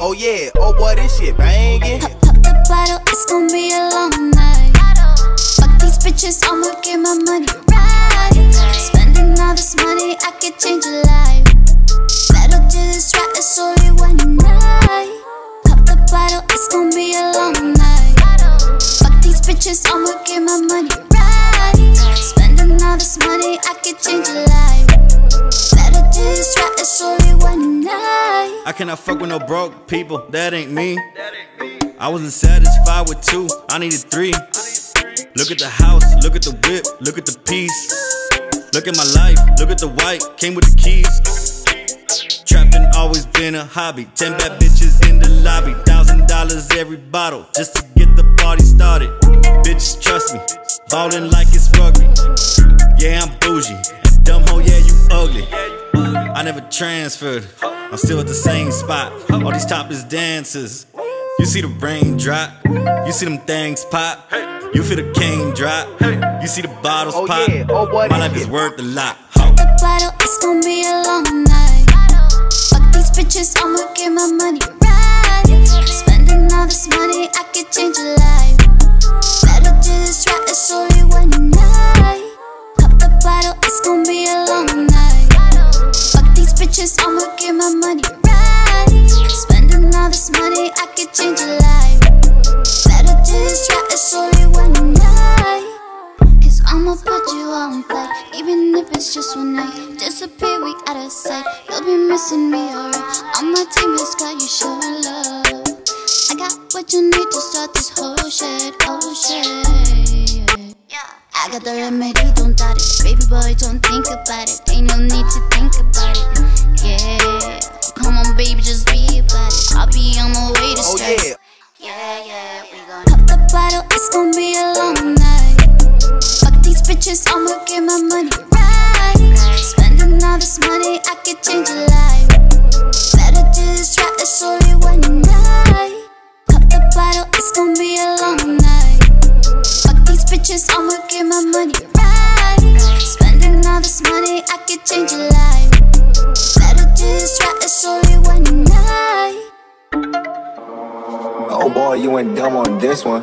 Oh, yeah, oh boy, this shit banging. Pop, pop the bottle, it's gonna be a long night. Fuck these bitches, I'ma get my money right. Spending all this money, I could change your life. Better do this right, it's only one night. Pop the bottle, it's gonna be a long night. Fuck these bitches, I'ma get my money right. Spending all this money, I could change your life. Better do this right, it's only one night. I cannot fuck with no broke people, that ain't me. I wasn't satisfied with two, I needed three. Look at the house, look at the whip, look at the piece. Look at my life, look at the white, came with the keys. Trapping always been a hobby. Ten bad bitches in the lobby. Thousand dollars every bottle just to get the party started. Bitches trust me, ballin' like it's rugby. Yeah, I'm bougie. Dumb hoe, yeah, you ugly. I never transferred. I'm still at the same spot. All these topless dancers. You see the rain drop. You see them things pop. You feel the cane drop. You see the bottles Oh pop. yeah, oh boy, My life is worth a lot. Ho. the bottle, it's gonna be a long night. Fuck these bitches, I'ma get my money right. Spending all this money, I could change your life. Better do this right, it's only one night. Pop the bottle, it's gonna be a long night. Fuck these bitches, I'ma Even if it's just one night Disappear, we out of sight. You'll be missing me, alright. On my team, got you showing love. I got what you need to start this whole shit, oh shit. Yeah, I got the remedy, don't doubt it. Baby boy, don't think about it. Ain't no need to think about it. Yeah. Come on, baby, just be about it. I'll be on my way to Oh yeah, yeah, yeah, we gon' Pop the bottle, it's gon' be a long night. Fuck these bitches, I'ma all this money, I could change your life. Better do this right, it's only one night. Oh boy, you ain't dumb on this one.